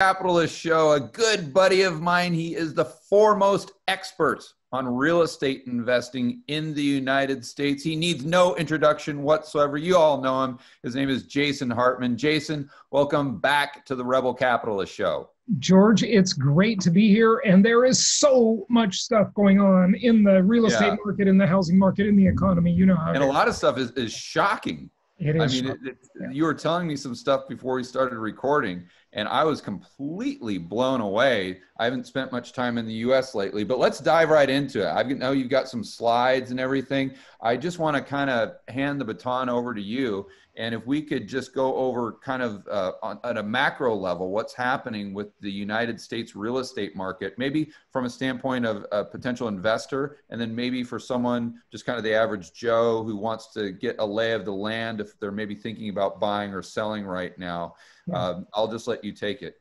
Capitalist Show, a good buddy of mine. He is the foremost expert on real estate investing in the United States. He needs no introduction whatsoever. You all know him. His name is Jason Hartman. Jason, welcome back to the Rebel Capitalist Show. George, it's great to be here. And there is so much stuff going on in the real estate yeah. market, in the housing market, in the economy. You know how. And a lot of stuff is, is shocking. It is. I mean, it, it, yeah. you were telling me some stuff before we started recording, and I was completely blown away. I haven't spent much time in the U.S. lately, but let's dive right into it. I know you've got some slides and everything. I just want to kind of hand the baton over to you, and if we could just go over kind of uh, on, at a macro level what's happening with the United States real estate market, maybe from a standpoint of a potential investor, and then maybe for someone just kind of the average Joe who wants to get a lay of the land if they're maybe thinking about buying or selling right now. Yeah. Um, I'll just let you take it.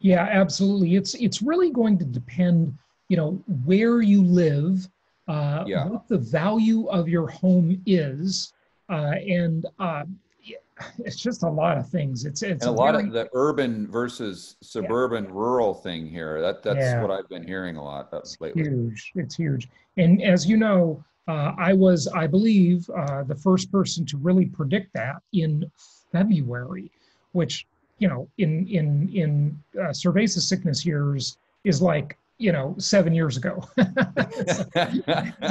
Yeah, absolutely. It's it's really going to depend, you know, where you live, uh, yeah. what the value of your home is, uh, and uh, it's just a lot of things. It's it's and a, lot of the urban versus suburban yeah. rural thing here. That that's yeah. what I've been hearing a lot of lately. huge. It's huge. And as you know, uh, I was, I believe, uh, the first person to really predict that in February, which you know, in in in uh, cerveza sickness years is like you know seven years ago.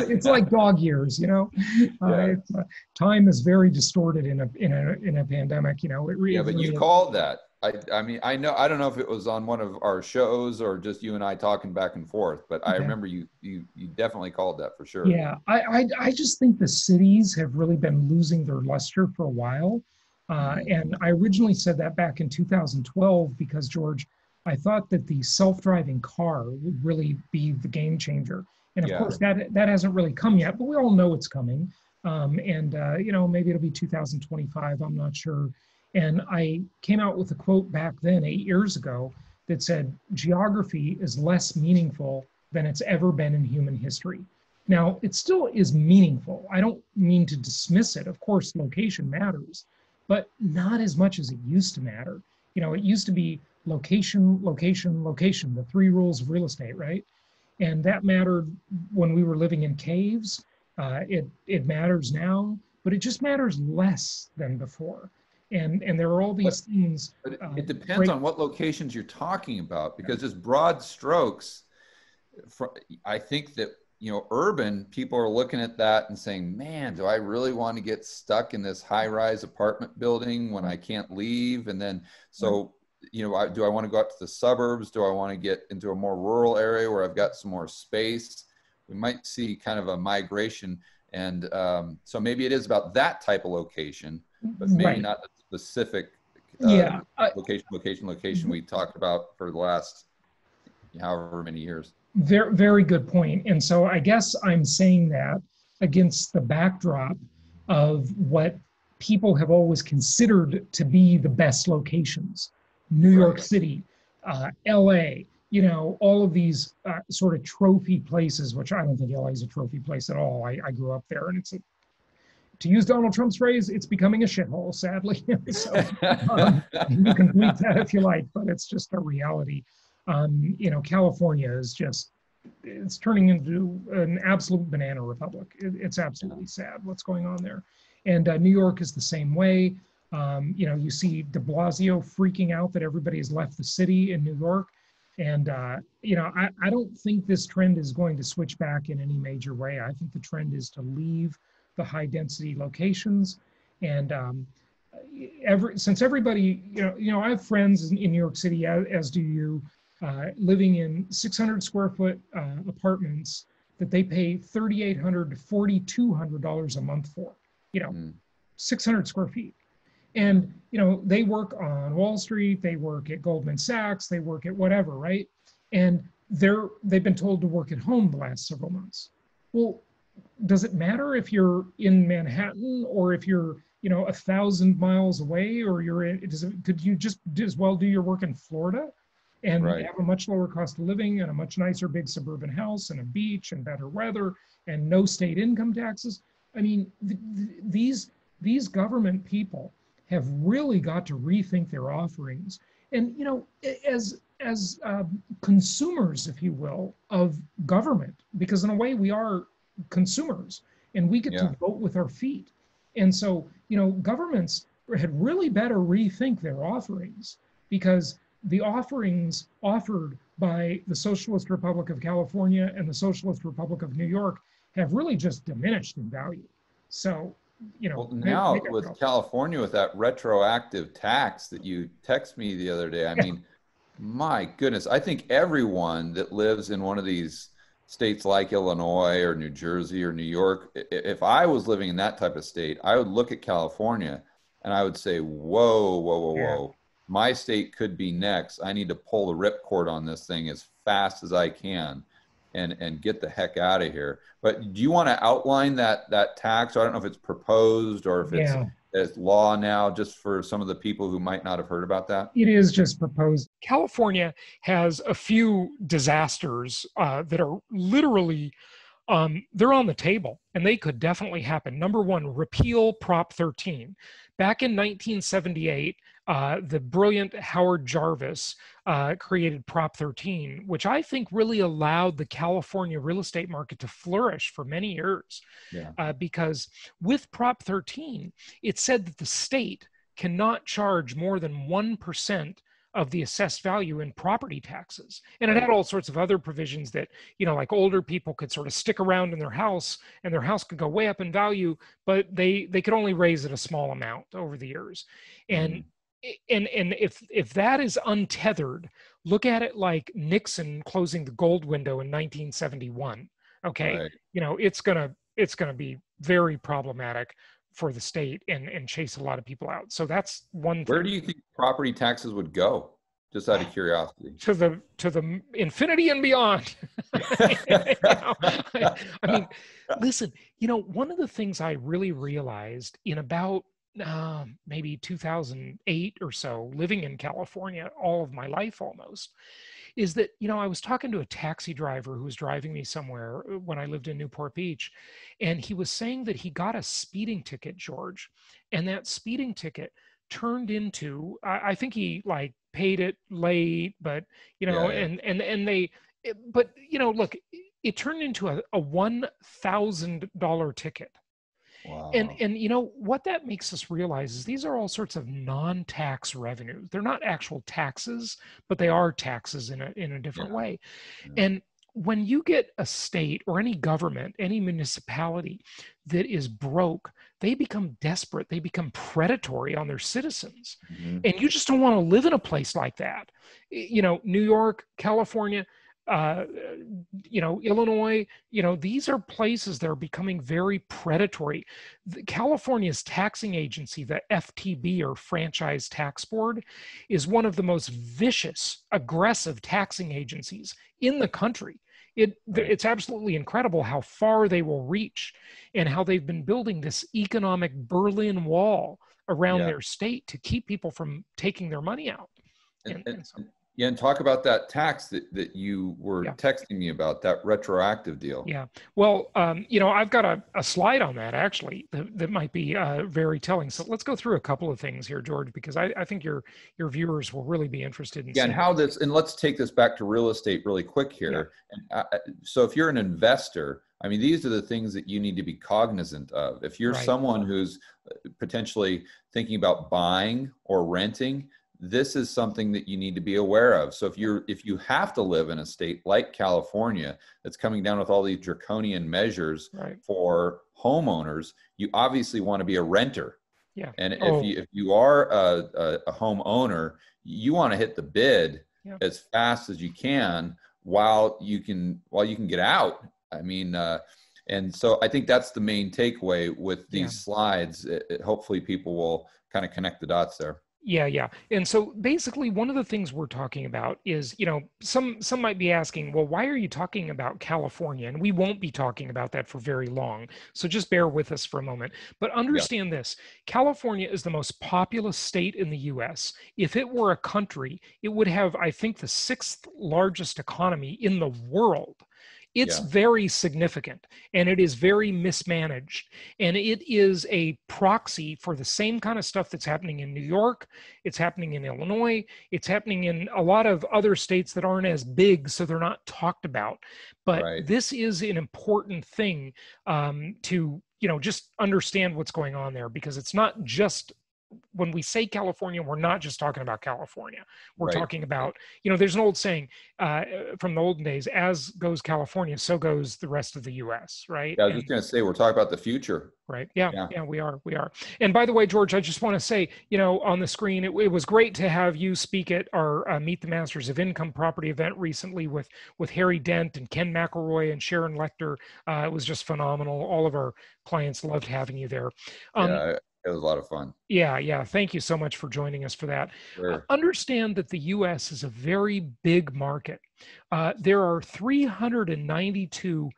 It's like dog years you know? Uh, uh, time is very distorted in a in a in a pandemic you know? It really, yeah but you called that. I, I mean i know i don't know if it was on one of our shows or just you and i talking back and forth but i remember you you you definitely called that for sure. Yeah I, I i just think the cities have really been losing their luster for a while. Uh, mm-hmm. and i originally said that back in 2012 because george I thought that the self-driving car would really be the game changer. And of yeah. course, that that hasn't really come yet, but we all know it's coming. Um, and uh, you know, maybe it'll be 2025. I'm not sure. And I came out with a quote back then, eight years ago, that said, "Geography is less meaningful than it's ever been in human history." Now, it still is meaningful. I don't mean to dismiss it. Of course, location matters, but not as much as it used to matter. You know, it used to be location, location, location, the three rules of real estate, right? And that mattered when we were living in caves. Uh, it, it matters now, but it just matters less than before. And, and there are all these but, things. But it, uh, it depends on what locations you're talking about, because just broad strokes, for, I think that you know, urban people are looking at that and saying, man, do I really want to get stuck in this high rise apartment building when I can't leave? And then, so you know, I, do I want to go out to the suburbs? Do I want to get into a more rural area where I've got some more space? We might see kind of a migration. And um, so maybe it is about that type of location, but maybe right. not the specific uh, yeah. location, location, location we talked about for the last however many years. Very, very good point. And so I guess I'm saying that against the backdrop of what people have always considered to be the best locations. New York City, uh, LA, you know, all of these uh, sort of trophy places, which I don't think LA is a trophy place at all. I, I grew up there and it's a, to use Donald Trump's phrase, it's becoming a shithole, sadly. so um, you can tweet that if you like, but it's just a reality. Um, you know, California is just, it's turning into an absolute banana republic. It, it's absolutely sad what's going on there. And uh, New York is the same way. Um, you know, you see de Blasio freaking out that everybody has left the city in New York. And, uh, you know, I, I don't think this trend is going to switch back in any major way. I think the trend is to leave the high density locations. And um, every, since everybody, you know, you know, I have friends in, in New York City, as, as do you, uh, living in 600 square foot uh, apartments that they pay 3,800 to 4,200 dollars a month for. You know, mm. 600 square feet and you know they work on wall street they work at goldman sachs they work at whatever right? And they're they've been told to work at home the last several months. Well does it matter if you're in manhattan or if you're you know a thousand miles away or you're in does it, could you just as well do your work in florida and right. have a much lower cost of living and a much nicer big suburban house and a beach and better weather and no state income taxes? I mean th- th- these these government people have really got to rethink their offerings. And you know, as as uh, consumers, if you will, of government, because in a way we are consumers and we get Yeah. to vote with our feet. And so, you know, governments had really better rethink their offerings because the offerings offered by the Socialist Republic of California and the Socialist Republic of New York have really just diminished in value. So, you know, Well, now they got with go. California with that retroactive tax that you text me the other day, I Yeah. mean, my goodness, I think everyone that lives in one of these states like Illinois or New Jersey or New York, if I was living in that type of state, I would look at California and I would say, whoa, whoa, whoa, Yeah. whoa. My state could be next. I need to pull the ripcord on this thing as fast as I can and and get the heck out of here. But do you want to outline that that tax? I don't know if it's proposed or if it's Yeah. it's law now, just for some of the people who might not have heard about that. It is just proposed. California has a few disasters uh, that are literally um, they're on the table and they could definitely happen. Number one, repeal Prop 13. Back in 1978, uh, the brilliant Howard Jarvis uh, created Prop 13, which I think really allowed the California real estate market to flourish for many years. Yeah. Uh, because with Prop 13, it said that the state cannot charge more than 1% of the assessed value in property taxes. And it had all sorts of other provisions that, you know, like older people could sort of stick around in their house and their house could go way up in value, but they they could only raise it a small amount over the years. And mm-hmm. and and if if that is untethered, look at it like Nixon closing the gold window in 1971. Okay? Right. You know, it's going to it's going to be very problematic for the state and and chase a lot of people out. So that's one Where thing do you think property taxes would go? Just out of curiosity. to the to the infinity and beyond. Know, I, I mean, listen, you know, one of the things I really realized in about uh, maybe 2008 or so, living in California all of my life almost, is that, you know, I was talking to a taxi driver who was driving me somewhere uh, when I lived in Newport Beach, and he was saying that he got a speeding ticket, George, and that speeding ticket turned into, I, I think he like paid it late, but, you know, Yeah, yeah. and, and, and they, but, you know, look, it turned into a, a $1,000 ticket. Wow. And and you know what that makes us realize is these are all sorts of non-tax revenues. They're not actual taxes, but they are taxes in a in a different Yeah. way. Yeah. And when you get a state or any government, any municipality that is broke, they become desperate. They become predatory on their citizens. Mhm. And you just don't want to live in a place like that. You know, New York, California, uh, you know, Illinois, you know, these are places that are becoming very predatory. The, California's taxing agency, the FTB or Franchise Tax Board, is one of the most vicious, aggressive taxing agencies in the country. It. It's absolutely incredible how far they will reach and how they've been building this economic Berlin Wall around Yeah. their state to keep people from taking their money out. And- and- and so- yeah, and talk about that tax that, that you were Yeah. texting me about, that retroactive deal. Yeah. Well, um, you know, I've got a, a slide on that actually that, that might be uh, very telling. So let's go through a couple of things here, George, because I, I think your your viewers will really be interested in Yeah, and how this, and let's take this back to real estate really quick here. And uh, uh, so, if you're an investor, I mean, these are the things that you need to be cognizant of. If you're Right. someone who's uh, potentially thinking about buying or renting, this is something that you need to be aware of. So, if you're if you have to live in a state like California that's coming down with all these draconian measures Right. for homeowners, you obviously want to be a renter. Yeah. And if Oh. you if you are a, a, a homeowner, you want to hit the bid Yeah. as fast as you can while you can while you can get out. I mean, uh, and so I think that's the main takeaway with these Yeah. slides. It, it- hopefully, people will kind of connect the dots there. Yeah, yeah. And so basically one of the things we're talking about is, you know, some some might be asking, well, why are you talking about California? And we won't be talking about that for very long. So just bear with us for a moment. But understand this, California is the most populous state in the US. If it were a country, it would have I think the sixth largest economy in the world. It's Yeah. very significant and it is very mismanaged. And it is a proxy for the same kind of stuff that's happening in New York, it's happening in Illinois, it's happening in a lot of other states that aren't as big, so they're not talked about. But Right. this is an important thing um, to you know just understand what's going on there because it's not just when we say California, we're not just talking about California. We're Right. talking about, you know, there's an old saying uh, from the olden days: "As goes California, so goes the rest of the U.S." Right? Yeah, I was And- just going to say, we're talking about the future. Right. Yeah, yeah. Yeah. we are. We are. And by the way, George, I just want to say, you know, on the screen, it, it was great to have you speak at our uh, Meet the Masters of Income Property event recently with with Harry Dent and Ken McElroy and Sharon Lechter. Uh, it was just phenomenal. All of our clients loved having you there. Um, yeah, it was a lot of fun. yeah, yeah. Thank you so much for joining us for that. Sure. Understand that the US is a very big market. Uh, there are 392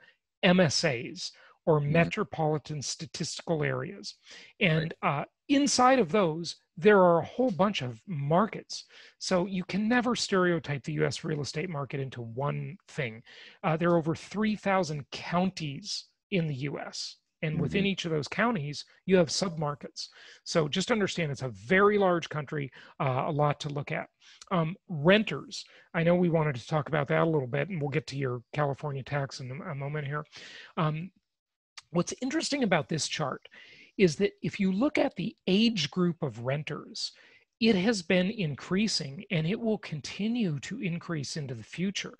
MSAs or Mhm. metropolitan statistical areas. And uh, inside of those, there are a whole bunch of markets. So you can never stereotype the US real estate market into one thing. Uh, there are over 3,000 counties in the US. And within each of those counties, you have submarkets. So just understand it's a very large country, uh, a lot to look at. Um, renters, I know we wanted to talk about that a little bit, and we'll get to your California tax in a, a moment here. Um, what's interesting about this chart is that if you look at the age group of renters, it has been increasing and it will continue to increase into the future.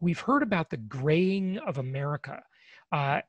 We've heard about the graying of America. Uh,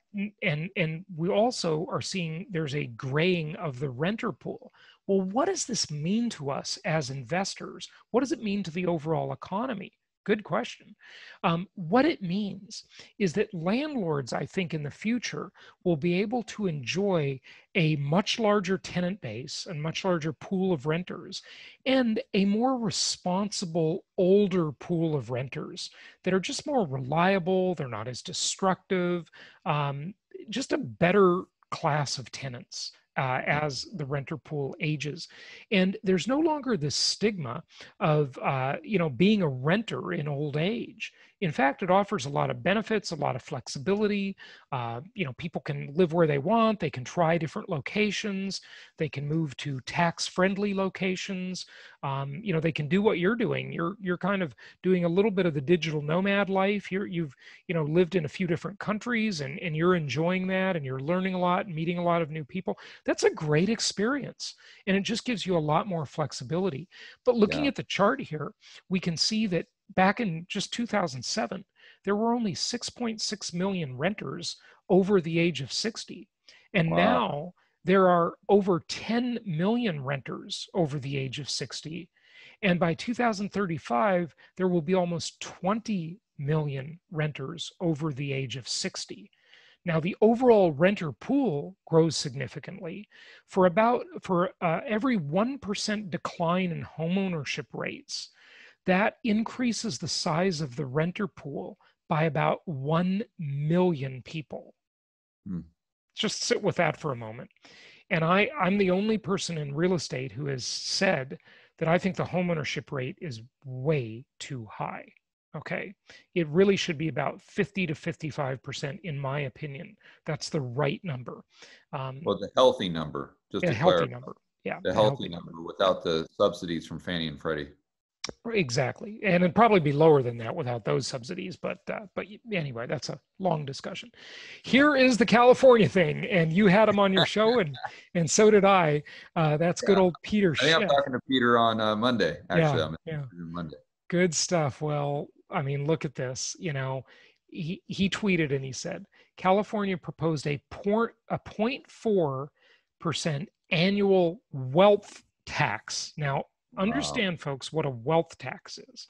and and we also are seeing there's a graying of the renter pool. Well, what does this mean to us as investors? What does it mean to the overall economy? Good question. Um, what it means is that landlords, I think, in the future will be able to enjoy a much larger tenant base and much larger pool of renters and a more responsible older pool of renters that are just more reliable they're not as destructive um, just a better class of tenants uh, as the renter pool ages. And there's no longer this stigma of uh, you know being a renter in old age in fact it offers a lot of benefits a lot of flexibility. Uh, you know people can live where they want they can try different locations they can move to tax friendly locations. Um, you know they can do what you're doing. You're you're kind of doing a little bit of the digital nomad life. You're, you've you know lived in a few different countries and, and you're enjoying that and you're learning a lot and meeting a lot of new people. That's a great experience and it just gives you a lot more flexibility. But looking Yeah. at the chart here we can see that back in just 2007 there were only 6.6 million renters over the age of 60 and Wow. now there are over 10 million renters over the age of 60 and by 2035 there will be almost 20 million renters over the age of 60 now the overall renter pool grows significantly. For about for uh, every 1% decline in homeownership rates that increases the size of the renter pool by about 1 million people Hmm. just sit with that for a moment and I, I'm the only person in real estate who has said that I think the homeownership rate is way too high. Okay. It really should be about 50 to 55%, in my opinion. That's the right number. Um, Well, the healthy number, just a to healthy clarify, number. Yeah. the a healthy number without the subsidies from Fannie and Freddie. Exactly, and it'd probably be lower than that without those subsidies. But uh, but anyway, that's a long discussion. Here is the California thing, and you had him on your show, and and so did I. Uh, that's good old Peter I think I'm talking to Peter on uh, Monday. Actually, Yeah, I'm yeah. on Monday. Good stuff. Well, I mean, look at this. You know, he he tweeted and he said California proposed a point a 0.4 percent annual wealth tax. Now, Um, understand, folks, what a wealth tax is.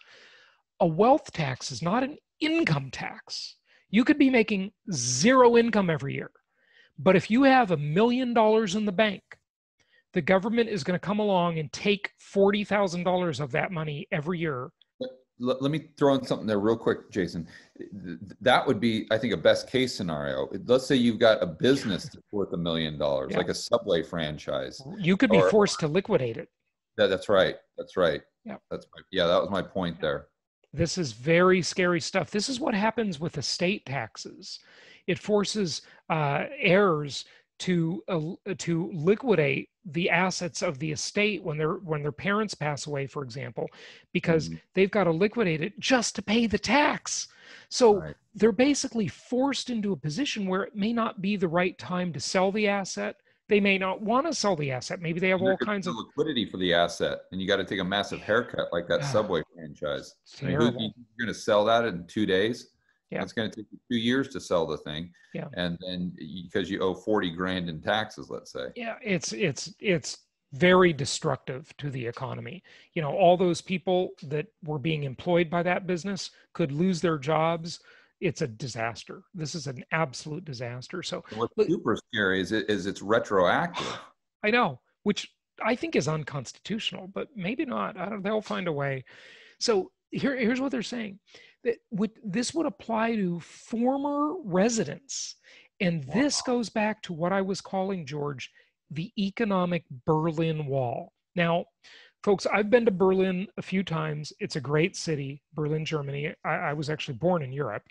A wealth tax is not an income tax. You could be making zero income every year, but if you have a million dollars in the bank, the government is going to come along and take forty thousand dollars of that money every year Let, let me throw in something there real quick, Jason. Th- th- That would be, I think, a best case scenario. Let's say you've got a business that's worth a million dollars, Yeah. like a Subway franchise. You could be Or- forced to liquidate it. That, that's right. That's right. Yep. That's my, yeah, that was my point there. This is very scary stuff. This is what happens with estate taxes. It forces uh, heirs to uh, to liquidate the assets of the estate when their when their parents pass away for example because mm-hmm. they've got to liquidate it just to pay the tax so right. they're basically forced into a position where it may not be the right time to sell the asset they may not want to sell the asset maybe they have all kinds of liquidity for the asset and you got to take a massive haircut like that subway franchise I mean, you're going to sell that in two days yeah. It's going to take you two years to sell the thing. Yeah. And then because you owe 40 grand in taxes, let's say. Yeah. It's, it's, it's very destructive to the economy. You know, all those people that were being employed by that business could lose their jobs. It's a disaster. This is an absolute disaster. So what's super scary is it is it's retroactive. I know, which I think is unconstitutional, but maybe not. I don't. They'll find a way. So here, here's what they're saying that would this would apply to former residents and this goes back to what i was calling george the economic berlin wall now folks i've been to berlin a few times it's a great city berlin germany i, I was actually born in europe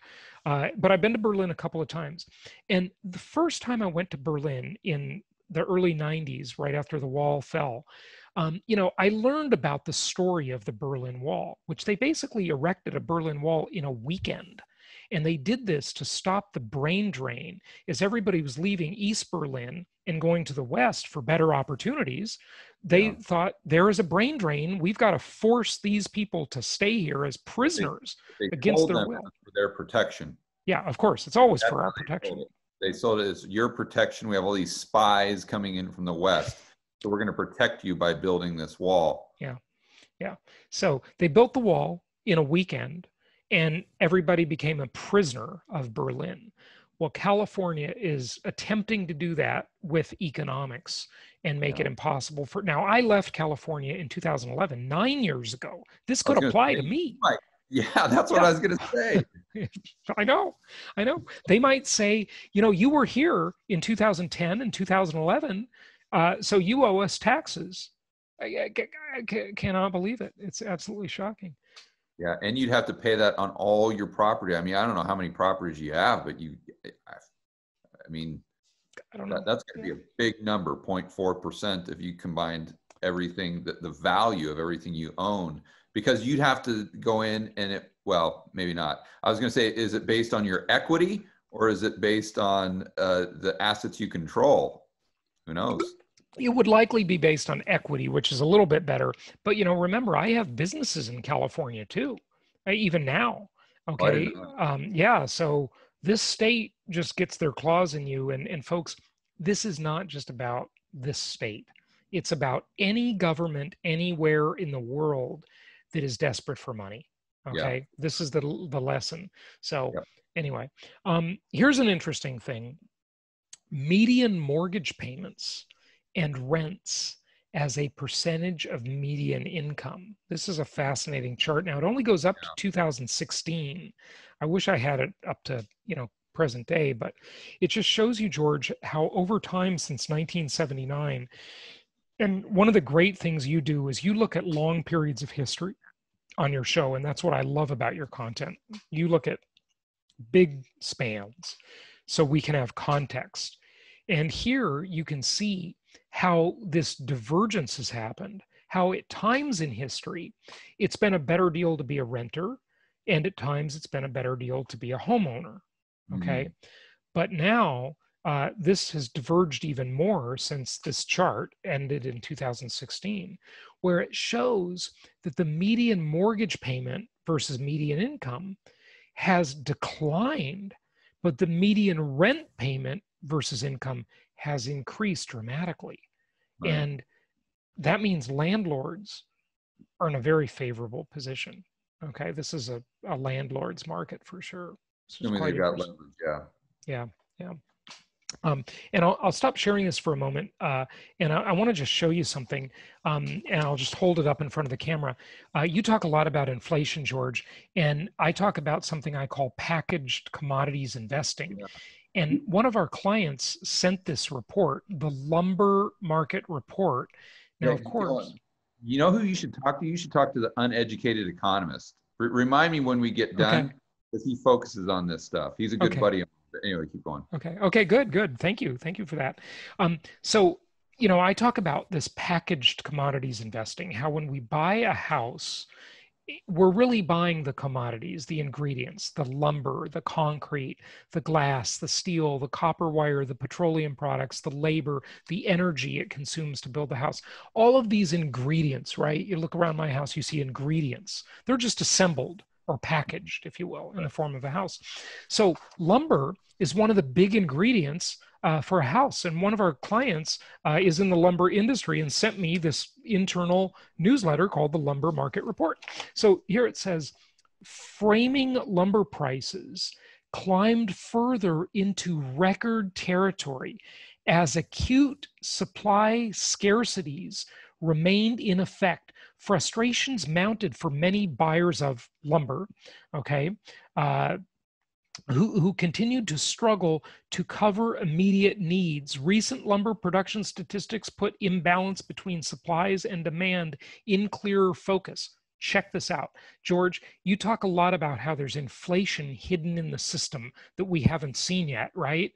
uh, but i've been to berlin a couple of times and the first time i went to berlin in the early 90s right after the wall fell um, you know, I learned about the story of the Berlin Wall, which they basically erected a Berlin Wall in a weekend. And they did this to stop the brain drain as everybody was leaving East Berlin and going to the West for better opportunities. They yeah. thought there is a brain drain. We've got to force these people to stay here as prisoners they, they against their will. For their protection. Yeah, of course. It's always That's for our protection. They sold it as your protection. We have all these spies coming in from the West. So we're going to protect you by building this wall. Yeah. Yeah. So they built the wall in a weekend and everybody became a prisoner of Berlin. Well, California is attempting to do that with economics and make yeah. it impossible for now. I left California in 2011, nine years ago. This could apply say, to me. Might, yeah, that's what yeah. I was going to say. I know, I know. They might say, you know, you were here in 2010 and 2011 uh, so you owe us taxes. I, I, I, cannot believe it. It's absolutely shocking. Yeah, and you'd have to pay that on all your property. I mean, I don't know how many properties you have, but you, I mean, I don't know. That, that's going to be a big number, 0.4 percent, if you combined everything, the, the value of everything you own, because you'd have to go in and it. Well, maybe not. I was going to say, is it based on your equity or is it based on uh, the assets you control? Who knows? it would likely be based on equity, which is a little bit better. But you know, remember, I have businesses in California too, uh, even now. Okay, um, yeah. So this state just gets their claws in you, and and folks, this is not just about this state. It's about any government anywhere in the world that is desperate for money. Okay, yeah. this is the the lesson. So yeah. anyway, um, here's an interesting thing: median mortgage payments and rents as a percentage of median income. This is a fascinating chart. Now it only goes up to 2016. I wish I had it up to, you know, present day, but it just shows you, George, how over time since 1979, and one of the great things you do is you look at long periods of history on your show, and that's what I love about your content. You look at big spans so we can have context. And here you can see how this divergence has happened, how at times in history it's been a better deal to be a renter, and at times it's been a better deal to be a homeowner. Okay. Mm-hmm. But now uh, this has diverged even more since this chart ended in 2016, where it shows that the median mortgage payment versus median income has declined, but the median rent payment versus income has increased dramatically. Right. And that means landlords are in a very favorable position. Okay. This is a, a landlord's market for sure. I mean, they got leverage, yeah. Yeah. Yeah. Um, and I'll, I'll, stop sharing this for a moment. Uh, and I, I want to just show you something. Um, and I'll just hold it up in front of the camera. Uh, you talk a lot about inflation, George. And I talk about something I call packaged commodities investing. Yeah. And one of our clients sent this report, the lumber market report. Now, yeah, of course, you know who you should talk to? You should talk to the uneducated economist. R- remind me when we get done because he focuses on this stuff. He's a good Okay. buddy. Anyway, keep going. Okay. Okay. Good. Good. Thank you. Thank you for that. Um, so, you know, I talk about this packaged commodities investing. How when we buy a house, we're really buying the commodities, the ingredients, the lumber, the concrete, the glass, the steel, the copper wire, the petroleum products, the labor, the energy it consumes to build the house. All of these ingredients, right? You look around my house, you see ingredients. They're just assembled or packaged, if you will, in the form of a house. So lumber is one of the big ingredients uh, for a house. And one of our clients uh, is in the lumber industry and sent me this internal newsletter called the Lumber Market Report. So here it says framing lumber prices climbed further into record territory as acute supply scarcities remained in effect. Frustrations mounted for many buyers of lumber, okay, uh, who, who continued to struggle to cover immediate needs. Recent lumber production statistics put imbalance between supplies and demand in clearer focus. Check this out. George, you talk a lot about how there's inflation hidden in the system that we haven't seen yet, right?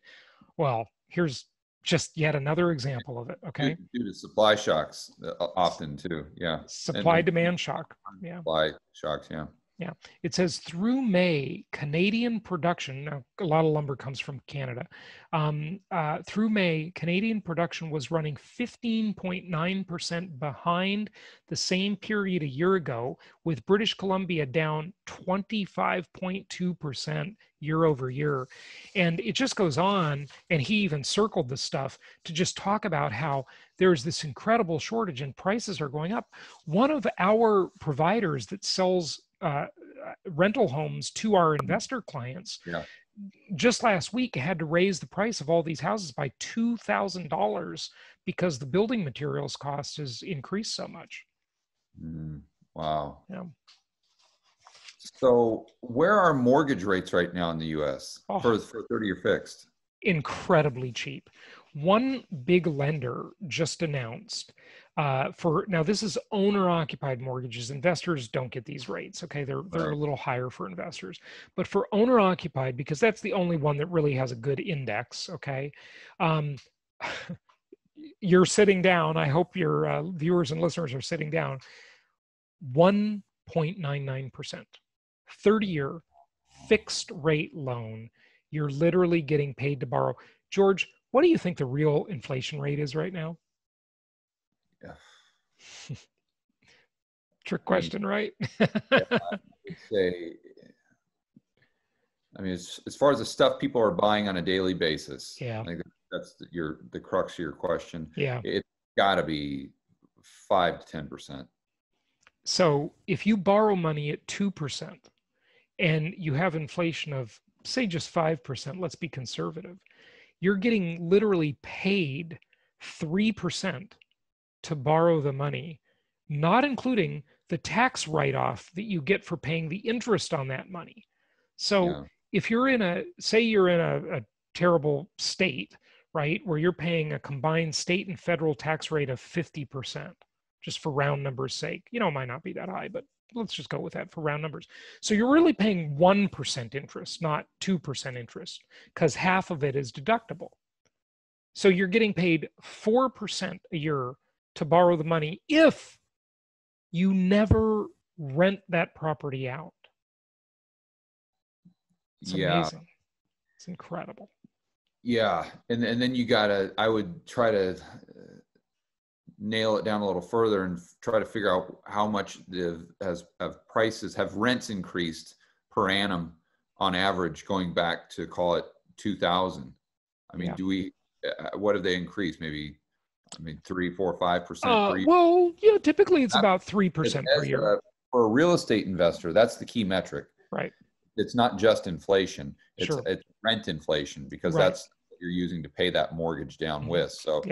Well, here's just yet another example of it, okay? Due, to supply shocks, uh, often too. Yeah. Supply demand shock. Yeah. Supply shocks. Yeah. Yeah, it says through May, Canadian production, now a lot of lumber comes from Canada. Um, uh, through May, Canadian production was running 15.9% behind the same period a year ago, with British Columbia down 25.2% year over year. And it just goes on, and he even circled the stuff to just talk about how there's this incredible shortage and prices are going up. One of our providers that sells uh, rental homes to our investor clients Yeah. just last week had to raise the price of all these houses by $2000 because the building materials cost has increased so much Mm, wow. Yeah. So, where are mortgage rates right now in the U.S. Oh. for for thirty year fixed? incredibly cheap one big lender just announced uh, for now this is owner occupied mortgages. Investors don't get these rates okay? They're they're a little higher for investors. But for owner occupied because that's the only one that really has a good index okay um, you're sitting down i hope your uh, viewers and listeners are sitting down 1.99% 30 year fixed rate loan you're literally getting paid to borrow. George what do you think the real inflation rate is right now Yeah. trick question right I'd say, I mean, as, as far as the stuff people are buying on a daily basis, Yeah. I think that's the, your the crux of your question. yeah It's got to be five to ten percent. So if you borrow money at 2% and you have inflation of, say, just 5%, let's be conservative, you're getting literally paid 3% to borrow the money, not including the tax write off that you get for paying the interest on that money. So Yeah. if you're in a, say, you're in a, a terrible state, right, where you're paying a combined state and federal tax rate of 50%, just for round numbers sake. You know, it might not be that high, but let's just go with that for round numbers. So you're really paying 1% interest, not 2% interest, because half of it is deductible. So you're getting paid 4% a year to borrow the money if you never rent that property out. It's yeah. amazing. It's incredible. Yeah, and and then you gotta. I would try to uh, nail it down a little further and try to figure out how much the has have prices have rents increased per annum on average going back to call it 2000. I mean, Yeah. do we? Uh, what have they increased? Maybe, I mean, three, four, five percent Uh, well, yeah, typically it's about 3% per year. a- for a real estate investor, that's the key metric. Right. It's not just inflation; it's Sure. it's rent inflation because Right. that's what you're using to pay that mortgage down Mhm. with. So,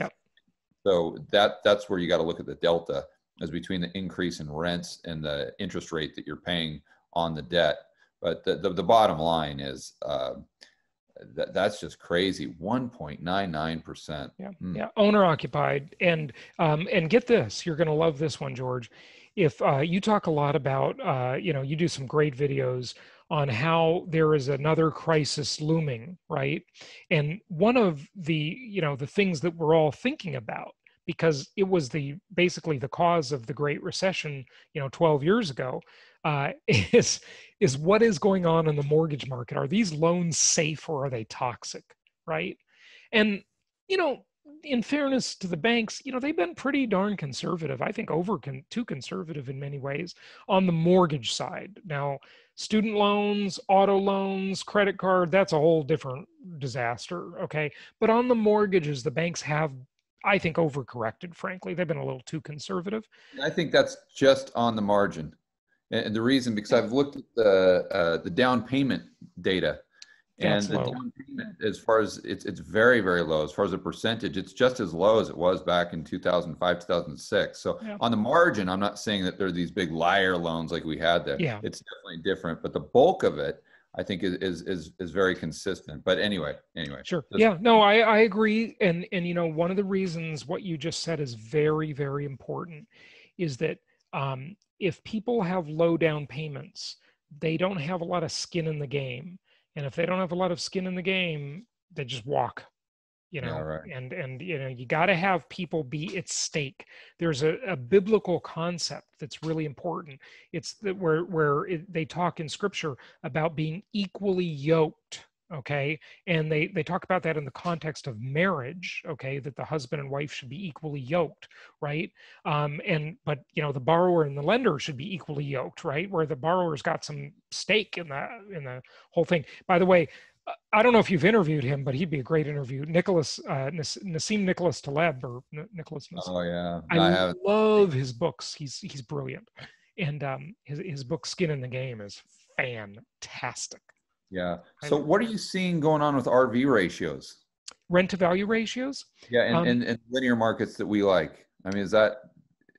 so that that's where you got to look at the delta as between the increase in rents and the interest rate that you're paying on the debt. But the the, the bottom line is uh, that that's just crazy. One point nine nine percent. Yeah, Mm. yeah, owner occupied, and um, and get this, you're going to love this one, George. if uh, you talk a lot about, uh, you know, you do some great videos on how there is another crisis looming, right? And one of the, you know, the things that we're all thinking about because it was the basically the cause of the Great Recession, you know, 12 years ago, uh, is is what is going on in the mortgage market? Are these loans safe or are they toxic, right? And you know, in fairness to the banks, you know, they've been pretty darn conservative. I think over con- too conservative in many ways on the mortgage side. Now, student loans, auto loans, credit card, that's a whole different disaster. Okay. But on the mortgages, the banks have, I think, overcorrected, frankly. They've been a little too conservative. I think that's just on the margin. And the reason, because I've looked at the, uh, the down payment data and That's the low. down payment, as far as it's, it's very, very low. As far as a percentage, it's just as low as it was back in 2005, 2006. So Yeah. on the margin, I'm not saying that there are these big liar loans like we had there. Yeah. It's definitely different, but the bulk of it, I think is, is, is, is very consistent. But anyway, anyway. Sure. Yeah. No, I, I agree. And and you know, one of the reasons what you just said is very, very important is that um, if people have low down payments, they don't have a lot of skin in the game. And if they don't have a lot of skin in the game, they just walk. You know, Yeah, right. and and you know, you got to have people be at stake. There's a, a biblical concept that's really important. It's that where where it, they talk in Scripture about being equally yoked okay and they they talk about that in the context of marriage okay that the husband and wife should be equally yoked right um and but you know the borrower and the lender should be equally yoked right where the borrower's got some stake in the in the whole thing by the way uh, I don't know if you've interviewed him, but he'd be a great interview. Nicholas uh, Nas- Nassim Nicholas Taleb or N- Nicholas Nassim. Oh yeah. I, I have. love his books. He's he's brilliant, and um, his his book Skin in the Game is fantastic. Yeah. So what are you seeing going on with RV ratios? Rent to value ratios. Yeah, and, Um, and, and linear markets that we like. I mean, is that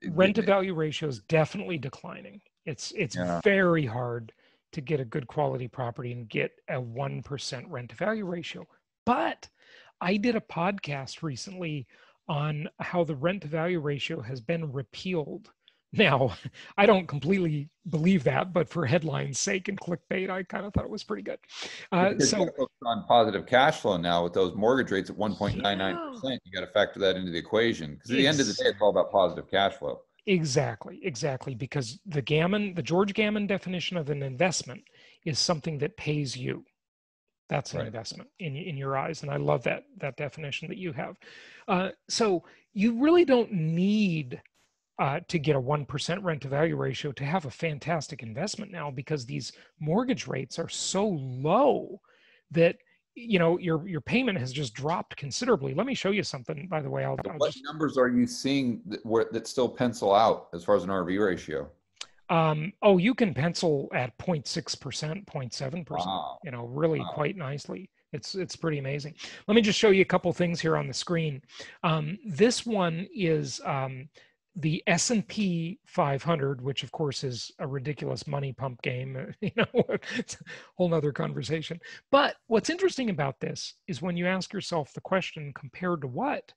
rent to value ratio is definitely declining. It's it's Yeah. very hard to get a good quality property and get a one percent rent to value ratio. But I did a podcast recently on how the rent to value ratio has been repealed. Now, I don't completely believe that, but for headlines' sake and clickbait, I kind of thought it was pretty good. Uh, so on positive cash flow now with those mortgage rates at 1.99%. You got to factor that into the equation because at the end of the day, it's all about positive cash flow. Exactly, exactly. Because the Gammon, the George Gammon definition of an investment is something that pays you. That's an Right. investment in in your eyes, and I love that that definition that you have. Uh, so you really don't need uh, to get a one percent rent to value ratio to have a fantastic investment now, because these mortgage rates are so low that you know your your payment has just dropped considerably. Let me show you something. By the way, I'll, I'll What just numbers are you seeing that, where, that still pencil out as far as an RV ratio? Um, oh, you can pencil at 0.6%, 0.7%, Wow. you know, really Wow. quite nicely. It's, it's pretty amazing. Let me just show you a couple things here on the screen. Um, this one is um, the S&P 500, which of course is a ridiculous money pump game. You know, it's a whole nother conversation. But what's interesting about this is when you ask yourself the question, compared to what?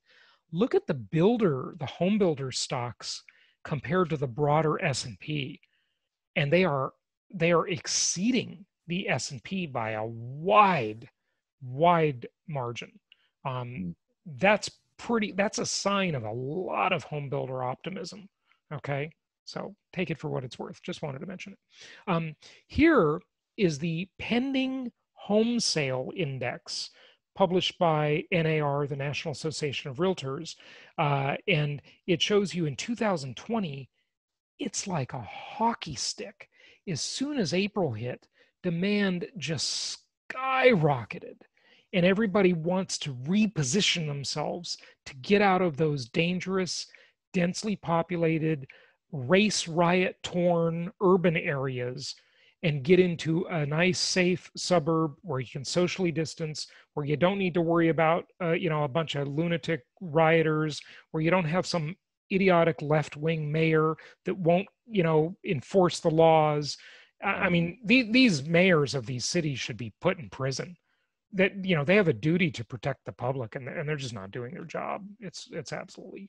Look at the builder, the home builder stocks compared to the broader S&P and they are they are exceeding the S&P by a wide wide margin um, that's pretty that's a sign of a lot of home builder optimism okay? So take it for what it's worth just wanted to mention it. Um, here is the pending home sale index published by NAR, the National Association of Realtors, uh, and it shows you in 2020, it's like a hockey stick. As soon as April hit, demand just skyrocketed, and everybody wants to reposition themselves to get out of those dangerous, densely populated, race riot torn urban areas and get into a nice safe suburb where you can socially distance where you don't need to worry about uh, you know a bunch of lunatic rioters where you don't have some idiotic left-wing mayor that won't you know enforce the laws. I, I mean the, these mayors of these cities should be put in prison that you know they have a duty to protect the public and, and they're just not doing their job it's it's absolutely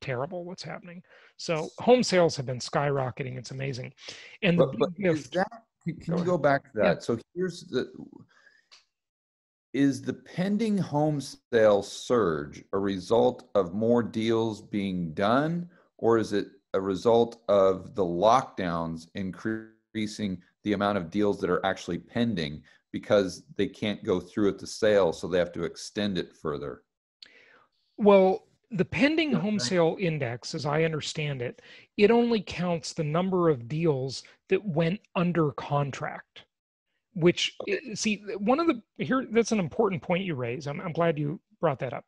terrible what's happening. So home sales have been skyrocketing. It's amazing. And but, but is that, can go you go back to that? Yeah. So here's the is the pending home sale surge a result of more deals being done, or is it a result of the lockdowns increasing the amount of deals that are actually pending because they can't go through at the sale, so they have to extend it further? Well, the pending home sale index, as I understand it, it only counts the number of deals that went under contract which okay. Eh, see one of the here that's an important point you raise I'm, I'm glad you brought that up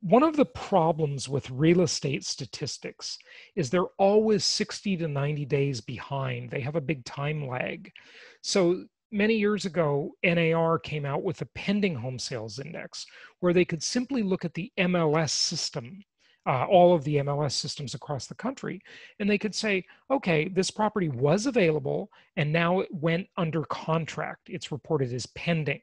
one of the problems with real estate statistics is they're always 60 to 90 days behind they have a big time lag so many years ago nar came out with a pending home sales index where they could simply look at the mls system uh, all of the MLS systems across the country. And they could say, okay, this property was available and now it went under contract. It's reported as pending.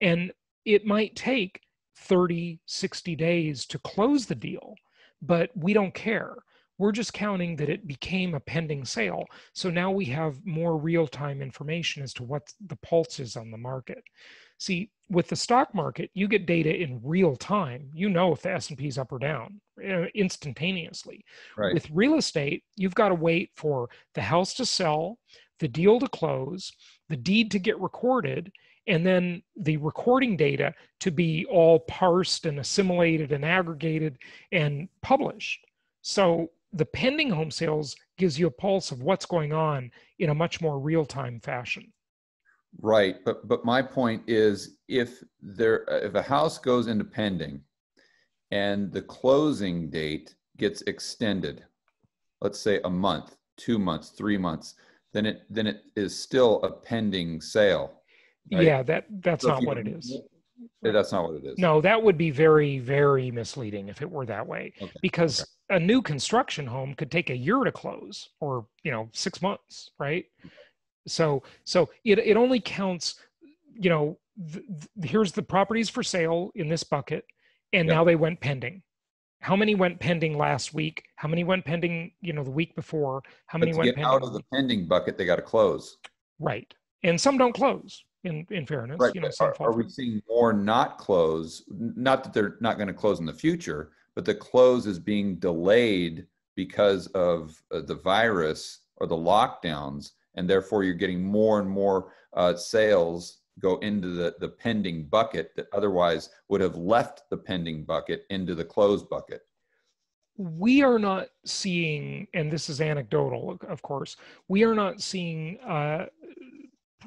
And it might take 30, 60 days to close the deal, but we don't care. We're just counting that it became a pending sale. So now we have more real time information as to what the pulse is on the market. See, with the stock market, you get data in real time. You know if the S&P is up or down uh, instantaneously. Right. With real estate, you've got to wait for the house to sell, the deal to close, the deed to get recorded, and then the recording data to be all parsed and assimilated and aggregated and published. So the pending home sales gives you a pulse of what's going on in a much more real-time fashion. Right, but but my point is, if there if a house goes into pending, and the closing date gets extended, let's say a month, two months, three months, then it then it is still a pending sale. Right? Yeah, that that's so not what it is. That's not what it is. No, that would be very very misleading if it were that way, okay. because okay. a new construction home could take a year to close, or you know six months, right? So so it it only counts, you know, th- th- here's the properties for sale in this bucket, and yep. now they went pending. How many went pending last week? How many went pending, you know, the week before? How many went pending? out of the pending bucket? They got to close. Right, and some don't close. In in fairness, right. you know, are, are we seeing more not close? Not that they're not going to close in the future, but the close is being delayed because of uh, the virus or the lockdowns and therefore you're getting more and more uh, sales go into the, the pending bucket that otherwise would have left the pending bucket into the closed bucket we are not seeing and this is anecdotal of course we are not seeing uh,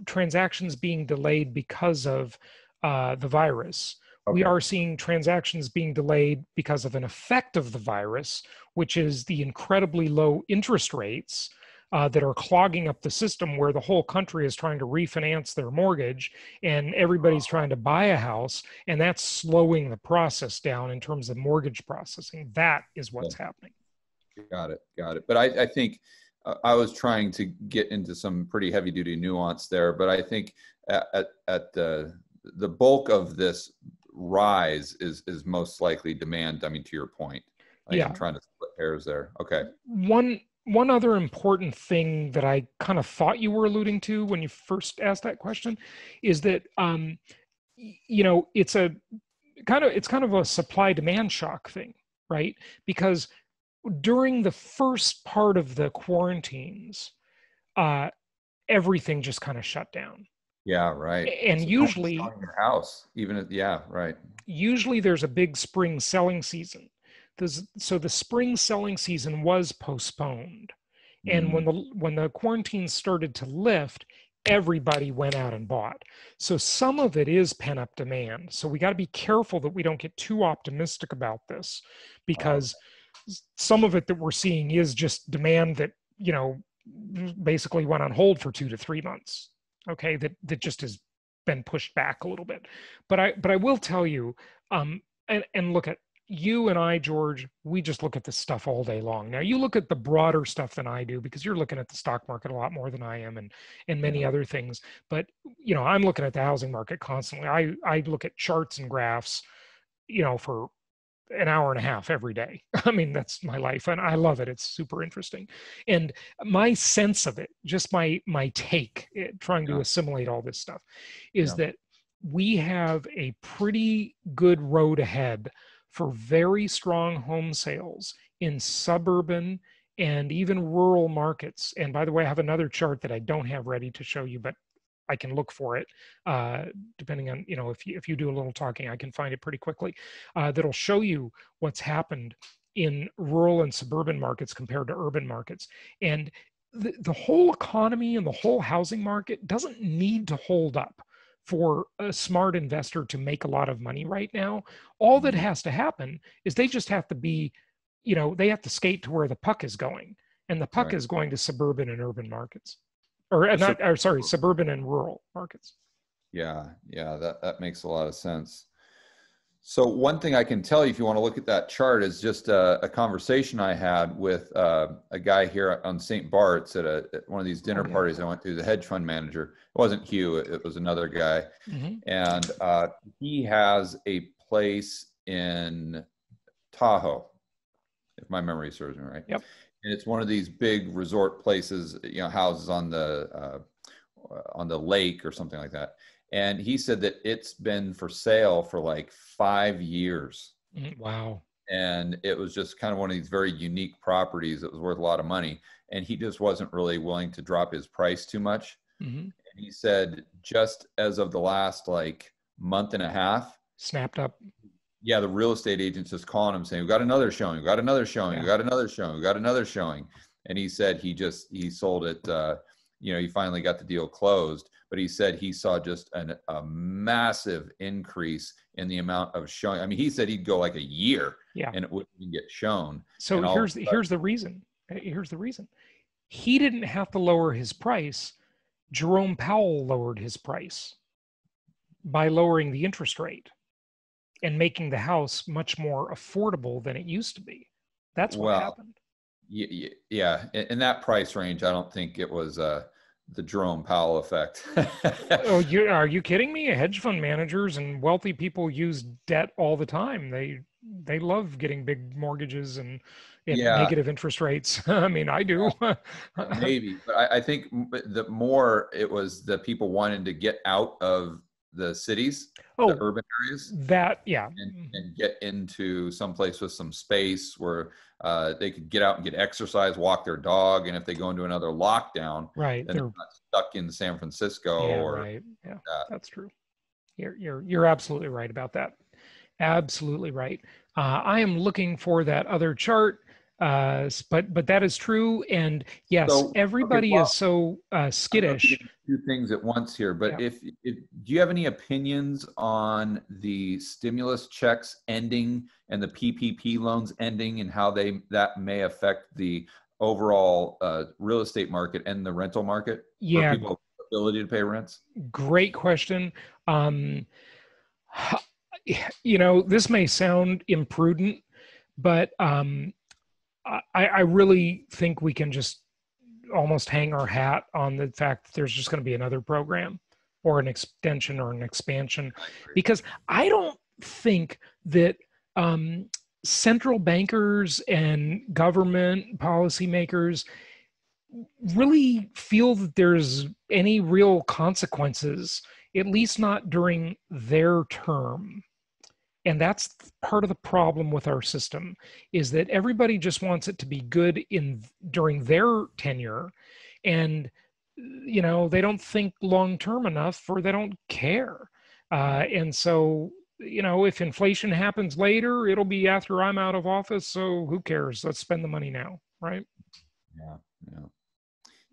transactions being delayed because of uh, the virus okay. we are seeing transactions being delayed because of an effect of the virus which is the incredibly low interest rates uh, that are clogging up the system where the whole country is trying to refinance their mortgage and everybody's trying to buy a house and that's slowing the process down in terms of mortgage processing that is what's yeah. happening got it got it but i, I think i was trying to get into some pretty heavy duty nuance there but i think at, at, at the the bulk of this rise is is most likely demand i mean to your point I yeah. i'm trying to split hairs there okay one one other important thing that I kind of thought you were alluding to when you first asked that question is that um, you know it's a kind of it's kind of a supply demand shock thing, right? Because during the first part of the quarantines, uh, everything just kind of shut down. Yeah, right. And so usually your house, even if, yeah, right. Usually there's a big spring selling season so the spring selling season was postponed and when mm. the when the quarantine started to lift everybody went out and bought so some of it is pent up demand so we got to be careful that we don't get too optimistic about this because some of it that we're seeing is just demand that you know basically went on hold for 2 to 3 months okay that that just has been pushed back a little bit but i but i will tell you um and and look at you and I, George, we just look at this stuff all day long. Now you look at the broader stuff than I do because you're looking at the stock market a lot more than I am and and many other things. But you know, I'm looking at the housing market constantly. I I look at charts and graphs, you know, for an hour and a half every day. I mean, that's my life and I love it. It's super interesting. And my sense of it, just my my take, it, eh, trying to assimilate all this stuff, is yeah. that we have a pretty good road ahead for very strong home sales in suburban and even rural markets. And by the way, I have another chart that I don't have ready to show you, but I can look for it. Uh, depending on, you know, if you, if you do a little talking, I can find it pretty quickly. Uh, that'll show you what's happened in rural and suburban markets compared to urban markets. And the, the whole economy and the whole housing market doesn't need to hold up for a smart investor to make a lot of money right now. All that mm-hmm. has to happen is they just have to be, you know, they have to skate to where the puck is going. And the puck right. is going to suburban and urban markets or uh, not, or sorry, suburban and rural markets. Yeah, yeah, that, that makes a lot of sense. So one thing I can tell you, if you want to look at that chart, is just a, a conversation I had with uh, a guy here on St. Bart's at, a, at one of these dinner oh, yeah. parties I went to. The hedge fund manager. It wasn't Hugh. It, was another guy, mm-hmm. and uh, he has a place in Tahoe, if my memory serves me right. Yep and it's one of these big resort places, you know, houses on the uh, on the lake or something like that. And he said that it's been for sale for like five years. Mm, wow. And it was just kind of one of these very unique properties that was worth a lot of money. And he just wasn't really willing to drop his price too much. Mm-hmm. And he said, just as of the last like month and a half, snapped up yeah, the real estate agents just calling him saying, "We got another showing. We got another showing. Yeah. We got another showing. We got another showing." And he said he just he sold it. Uh, you know, he finally got the deal closed. But he said he saw just an, a massive increase in the amount of showing. I mean, he said he'd go like a year, yeah. and it wouldn't get shown. So here's the, here's the reason. Here's the reason. He didn't have to lower his price. Jerome Powell lowered his price by lowering the interest rate and making the house much more affordable than it used to be. That's what well, happened. Yeah, yeah, in that price range, I don't think it was uh, the Jerome Powell effect. oh, you are you kidding me? Hedge fund managers and wealthy people use debt all the time. They they love getting big mortgages and, and yeah. negative interest rates. I mean, I do. Maybe, but I, I think the more it was the people wanting to get out of the cities, oh, the urban areas. That yeah, and, and, get into some place with some space where uh, they could get out and get exercise, walk their dog, and if they go into another lockdown, right, then they're, they're not stuck in San Francisco. Yeah, or, right. Yeah, that. that's true. You're you're you're absolutely right about that. Absolutely right. Uh, I am looking for that other chart uh, but but that is true and yes so, everybody okay, well, is so uh, skittish. two things at once here but yeah. if, if do you have any opinions on the stimulus checks ending and the ppp loans ending and how they that may affect the overall uh, real estate market and the rental market yeah. people ability to pay rents? Great question. Um, you know this may sound imprudent but um, I, I really think we can just almost hang our hat on the fact that there's just going to be another program or an extension or an expansion. Because I don't think that um, central bankers and government policymakers really feel that there's any real consequences, at least not during their term and that's part of the problem with our system is that everybody just wants it to be good in during their tenure and you know they don't think long term enough or they don't care uh, and so you know if inflation happens later it'll be after i'm out of office so who cares let's spend the money now right yeah yeah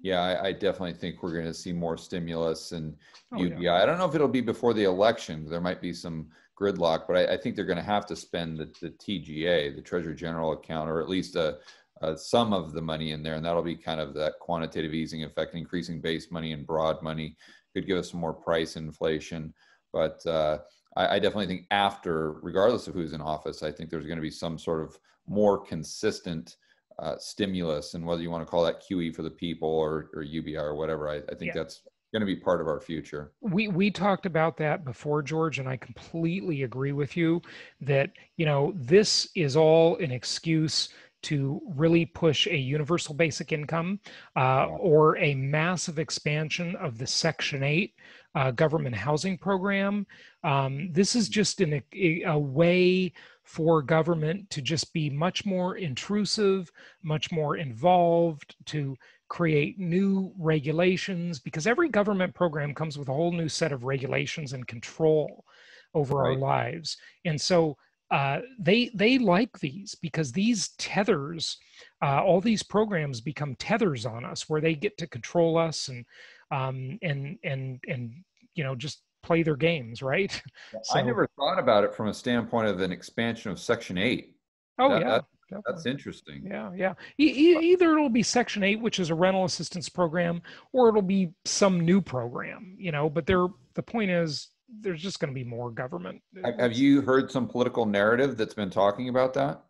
yeah, I, I, definitely think we're going to see more stimulus and oh, UBI. Yeah. I don't know if it'll be before the election. There might be some gridlock, but I, I think they're going to have to spend the, the, TGA, the Treasury General account, or at least a, a, some of the money in there, and that'll be kind of that quantitative easing effect, increasing base money and broad money could give us some more price inflation. But uh, I, I definitely think after, regardless of who's in office, I think there's going to be some sort of more consistent uh, stimulus, and whether you want to call that QE for the people or, or UBI or whatever, I, I think yeah. that's going to be part of our future. We we talked about that before, George, and I completely agree with you that you know this is all an excuse to really push a universal basic income uh, or a massive expansion of the Section 8 uh, government housing program. Um, this is just an, a, a way for government to just be much more intrusive, much more involved, to create new regulations because every government program comes with a whole new set of regulations and control over right. our lives. And so uh, they they like these because these tethers uh, all these programs become tethers on us where they get to control us and um, and and and you know just play their games right? So, i never thought about it from a standpoint of an expansion of section 8 oh that, yeah. that, Definitely. That's interesting. Yeah, yeah. E- either it'll be Section 8, which is a rental assistance program, or it'll be some new program, you know, but there the point is there's just going to be more government. Have you heard some political narrative that's been talking about that?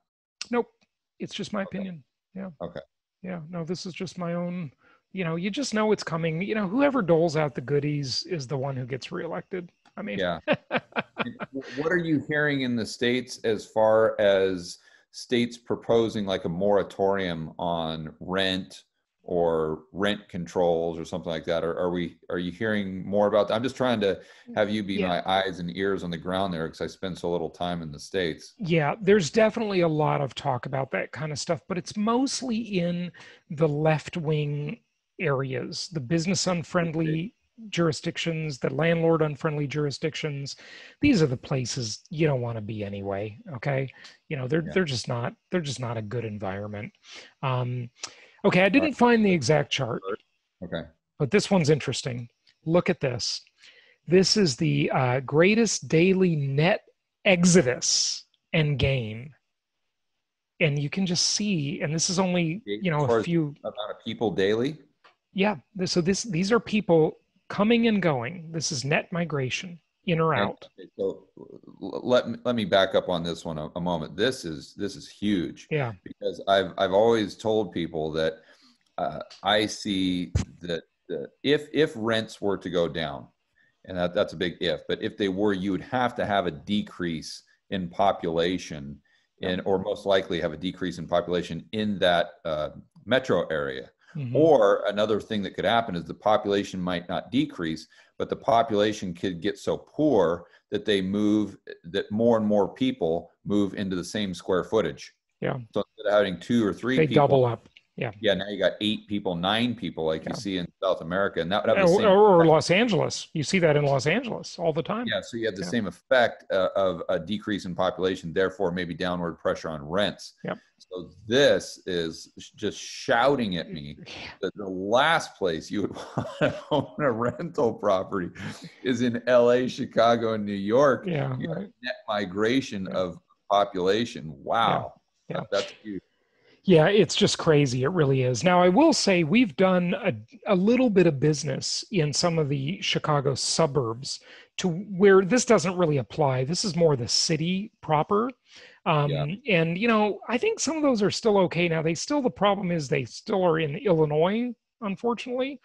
Nope. It's just my okay. opinion. Yeah. Okay. Yeah. No, this is just my own, you know, you just know it's coming. You know, whoever doles out the goodies is the one who gets reelected. I mean, yeah. what are you hearing in the States as far as states proposing like a moratorium on rent or rent controls or something like that? Or are we are you hearing more about that? I'm just trying to have you be yeah. my eyes and ears on the ground there because I spend so little time in the states. Yeah, there's definitely a lot of talk about that kind of stuff, but it's mostly in the left wing areas, the business unfriendly jurisdictions, the landlord unfriendly jurisdictions, these are the places you don't want to be anyway. Okay, you know they're yeah. they're just not they're just not a good environment. Um, okay, I didn't find the exact chart. Okay, but this one's interesting. Look at this. This is the uh, greatest daily net exodus and gain and you can just see and this is only you know a few amount of people daily yeah so this these are people coming and going. This is net migration, in or out. So let me, let me back up on this one a, a, moment. This is this is huge. Yeah. Because I've I've always told people that uh, I see that, if if rents were to go down, and that, that's a big if, but if they were, you would have to have a decrease in population, in or most likely have a decrease in population in that uh, metro area. Mm-hmm. Or another thing that could happen is the population might not decrease, but the population could get so poor that they move, that more and more people move into the same square footage. Yeah. So instead of having two or three they people, double up. Yeah. Yeah. Now you got eight people, nine people, like yeah. you see in South America, and that would have the or, or Los Angeles. You see that in Los Angeles all the time. Yeah. So you have the yeah. same effect uh, of a decrease in population, therefore maybe downward pressure on rents. Yep. So this is just shouting at me that the last place you would want to own a rental property is in L.A., Chicago, and New York. Yeah. Right. Net migration yeah. of population. Wow. Yeah. yeah. That's huge. Yeah, it's just crazy. It really is. Now, I will say we've done a, a little bit of business in some of the Chicago suburbs to where this doesn't really apply. This is more the city proper. Um, yeah. And, you know, I think some of those are still okay. Now, they still, the problem is they still are in Illinois, unfortunately.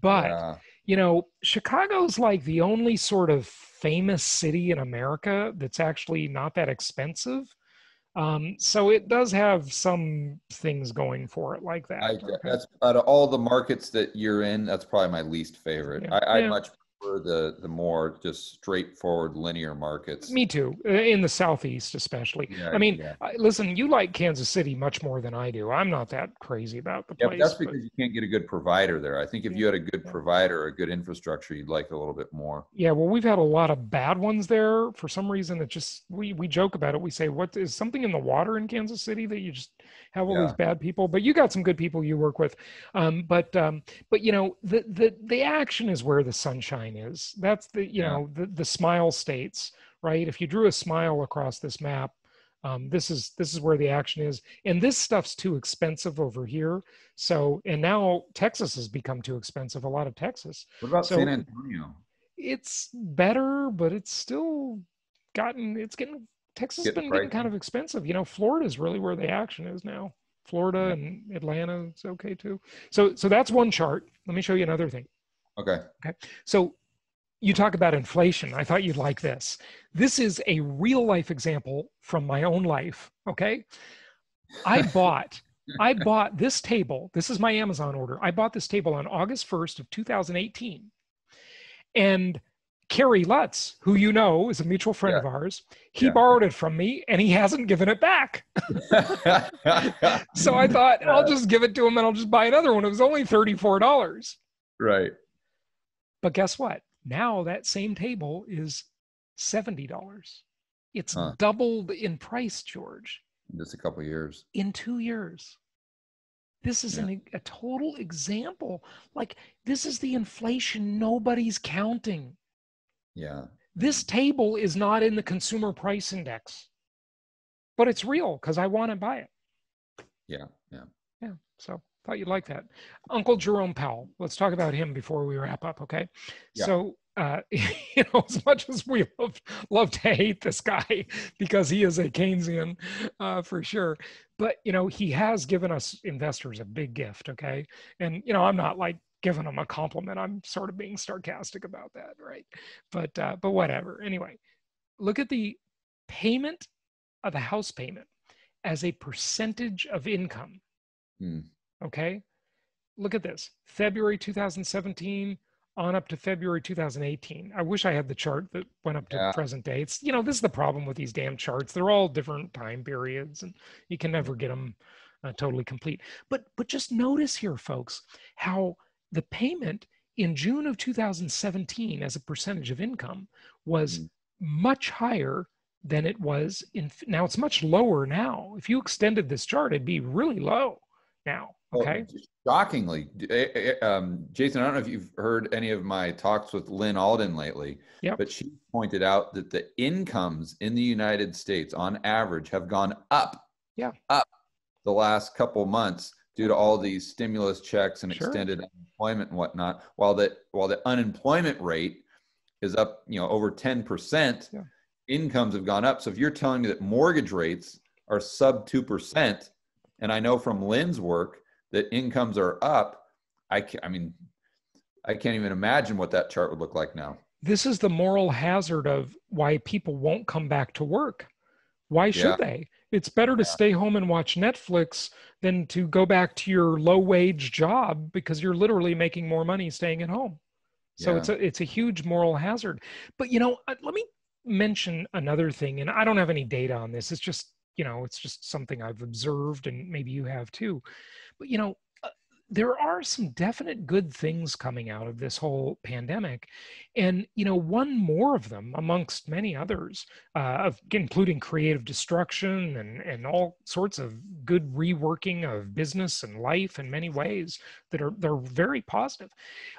But, yeah. you know, Chicago's like the only sort of famous city in America that's actually not that expensive. Um, so it does have some things going for it like that. I, okay. That's out of all the markets that you're in, that's probably my least favorite. Yeah. I, I yeah. much prefer the the more just straightforward linear markets. Me too, in the southeast especially. Yeah, I mean, yeah. listen, you like Kansas City much more than I do. I'm not that crazy about the yeah, place. that's because but, you can't get a good provider there. I think if you had a good provider, a good infrastructure, you'd like a little bit more. Yeah, well, we've had a lot of bad ones there. For some reason, it just we we joke about it. We say, "What is something in the water in Kansas City that you just have all yeah. these bad people?" But you got some good people you work with. Um, but um, but you know, the the the action is where the sunshine is. That's the, you yeah. know, the, the smile states, right? If you drew a smile across this map, um, this is this is where the action is and this stuff's too expensive over here so and now texas has become too expensive a lot of texas what about so san antonio it's better but it's still gotten it's getting texas has been getting kind of expensive you know florida is really where the action is now florida yeah. and atlanta is okay too so so that's one chart let me show you another thing Okay. Okay. So you talk about inflation. I thought you'd like this. This is a real life example from my own life. Okay. I bought I bought this table. This is my Amazon order. I bought this table on August 1st of 2018. And Kerry Lutz, who you know is a mutual friend yeah. of ours, he yeah. borrowed it from me and he hasn't given it back. so I thought I'll just give it to him and I'll just buy another one. It was only $34. Right. But guess what? Now that same table is $70. It's huh. doubled in price, George. Just a couple years. In two years. This is yeah. an, a total example. Like, this is the inflation nobody's counting. Yeah. This table is not in the consumer price index, but it's real because I want to buy it. Yeah. Yeah. Yeah. So thought you'd like that. Uncle Jerome Powell. Let's talk about him before we wrap up. Okay. Yeah. So uh, you know, as much as we love, love to hate this guy because he is a Keynesian uh, for sure, but you know, he has given us investors a big gift. Okay, and you know, I'm not like giving them a compliment. I'm sort of being sarcastic about that, right? But uh, but whatever. Anyway, look at the payment of the house payment as a percentage of income. Hmm. Okay, look at this: February 2017 on up to February 2018. I wish I had the chart that went up to yeah. present day. It's, you know, this is the problem with these damn charts. They're all different time periods and you can never get them uh, totally complete. But but just notice here folks how the payment in June of 2017 as a percentage of income was mm. much higher than it was in now it's much lower now. If you extended this chart it'd be really low now. Okay. Well, shockingly, eh, eh, um, Jason, I don't know if you've heard any of my talks with Lyn Alden lately, yep. but she pointed out that the incomes in the United States on average have gone up. Yeah. Up the last couple months due to all these stimulus checks and sure. extended unemployment and whatnot, while the while the unemployment rate is up, you know, over 10%, yeah. incomes have gone up. So if you're telling me that mortgage rates are sub 2%, and I know from Lyn's work that incomes are up, I, I mean, I can't even imagine what that chart would look like now. This is the moral hazard of why people won't come back to work. Why should yeah. they? It's better to yeah. stay home and watch Netflix than to go back to your low wage job because you're literally making more money staying at home. So yeah. it's a it's a huge moral hazard. But you know, let me mention another thing and I don't have any data on this. It's just, you know, it's just something I've observed and maybe you have too. But you know, there are some definite good things coming out of this whole pandemic and you know one more of them amongst many others uh, of including creative destruction and, and all sorts of good reworking of business and life in many ways that are they're very positive.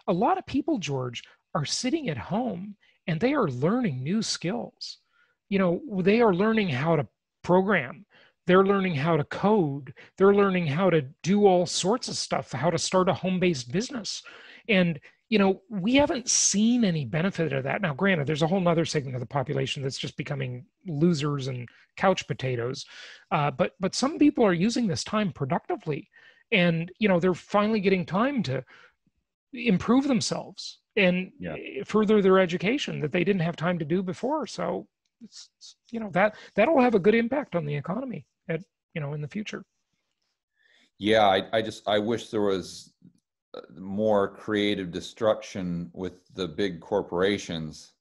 A lot of people george are sitting at home and they are learning new skills. You know they are learning how to program they're learning how to code. They're learning how to do all sorts of stuff how to start a home-based business. And you know we haven't seen any benefit of that. Now granted there's a whole other segment of the population that's just becoming losers and couch potatoes. Uh, but but some people are using this time productively. And you know they're finally getting time to improve themselves and yeah. further their education that they didn't have time to do before. So it's, you know that that'll have a good impact on the economy at you know in the future yeah i, I just i wish there was uh, more creative destruction with the big corporations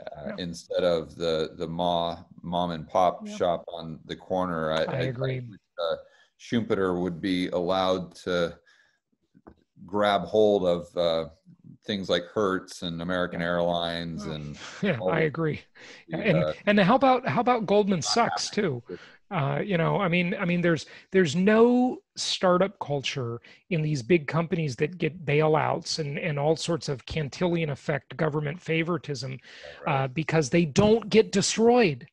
uh, yeah. instead of the the ma, mom and pop yeah. shop on the corner i, I agree I uh, schumpeter would be allowed to grab hold of uh, things like Hertz and American Airlines and yeah, I agree. The, and uh, and how about how about Goldman Sachs too? Uh, you know, I mean, I mean, there's there's no startup culture in these big companies that get bailouts and and all sorts of Cantillon effect government favoritism right. uh, because they don't get destroyed.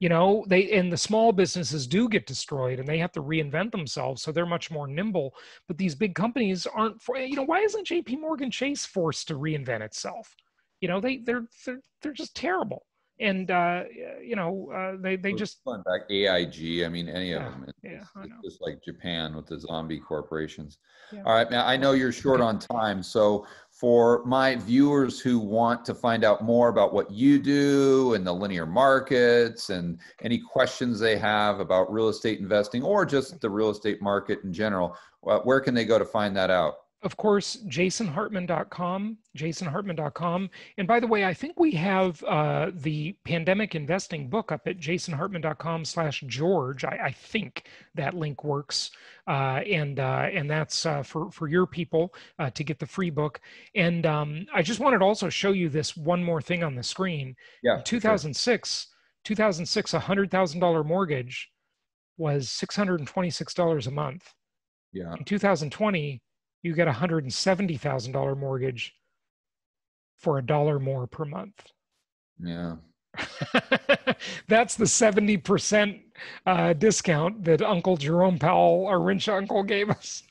You know they and the small businesses do get destroyed and they have to reinvent themselves so they're much more nimble. But these big companies aren't for you know why isn't jp morgan chase forced to reinvent itself? You know they they're they're, they're just terrible and uh, you know uh, they they just going back AIG. I mean, any yeah, of them. It's, yeah, it's just like Japan with the zombie corporations. Yeah. All right, man. I know you're short on time, so for my viewers who want to find out more about what you do and the linear markets and any questions they have about real estate investing or just the real estate market in general, where can they go to find that out? Of course, jasonhartman.com, jasonhartman.com. And by the way, I think we have uh, the pandemic investing book up at jasonhartman.com slash George. I, I, think that link works. Uh, and uh, and that's uh, for, for your people uh, to get the free book. And um, I just wanted to also show you this one more thing on the screen. Yeah. In 2006, sure. 2006, a $100,000 mortgage was $626 a month. Yeah. In 2020, you get a $170,000 mortgage for a dollar more per month. Yeah. That's the 70% uh, discount that Uncle Jerome Powell, our rich uncle, gave us.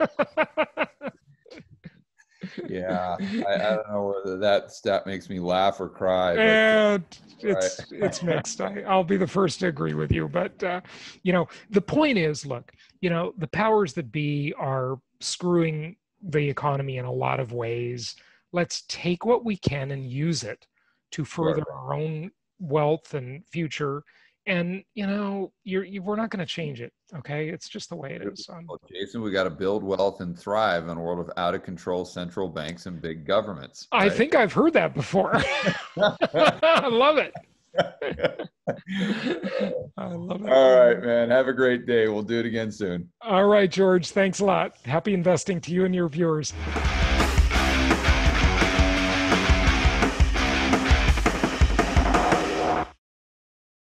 yeah. I, I, don't know whether that stat makes me laugh or cry. But, and it's, right. it's mixed. I, will be the first to agree with you. But, uh, you know, the point is look, you know, the powers that be are screwing the economy in a lot of ways. Let's take what we can and use it to further our own wealth and future. And you know, you're you, we're not going to change it. Okay, it's just the way it is. Um, well, Jason, we got to build wealth and thrive in a world of out of control central banks and big governments. Right? I think I've heard that before. I love it. I love it. All right, man. Have a great day. We'll do it again soon. All right, George. Thanks a lot. Happy investing to you and your viewers.